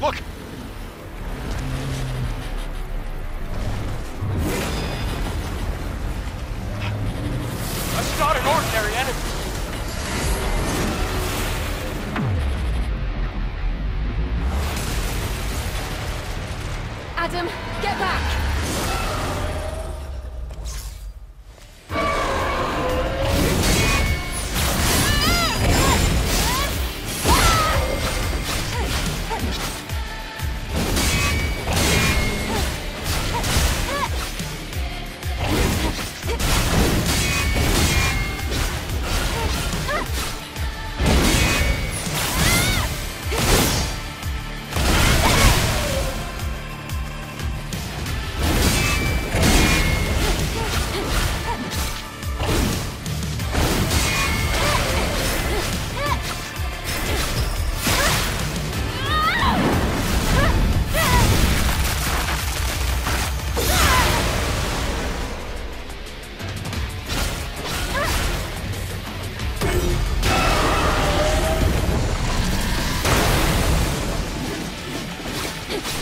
Look! That's not an ordinary enemy! Adam, get back!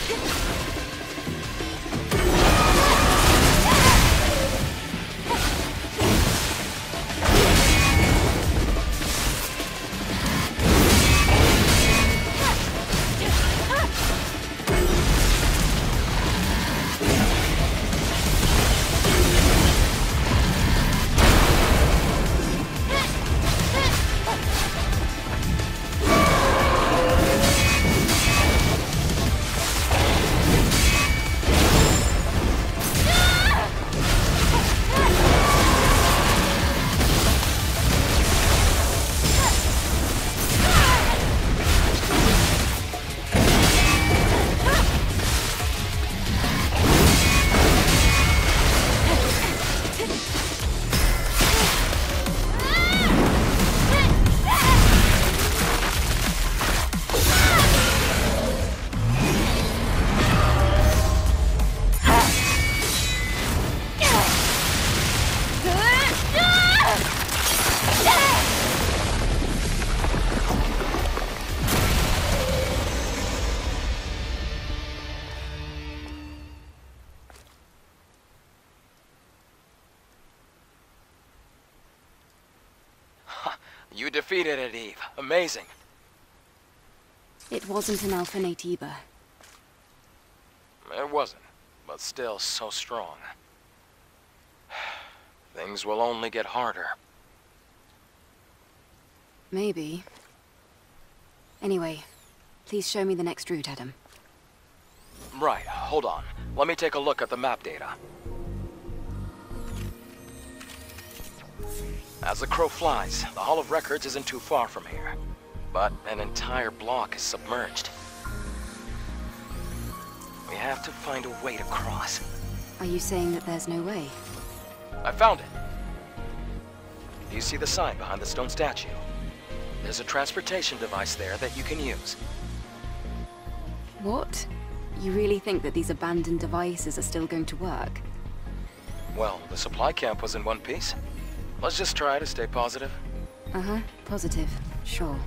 Yeah. You defeated it, Eve. Amazing. It wasn't an Alpha Naytiba. It wasn't, but still so strong. Things will only get harder. Maybe. Anyway, please show me the next route, Adam. Right, hold on. Let me take a look at the map data. As the crow flies, the Hall of Records isn't too far from here. But an entire block is submerged. We have to find a way to cross. Are you saying that there's no way? I found it. Do you see the sign behind the stone statue? There's a transportation device there that you can use. What? You really think that these abandoned devices are still going to work? Well, the supply camp was in one piece. Let's just try to stay positive. Uh-huh, positive. Sure.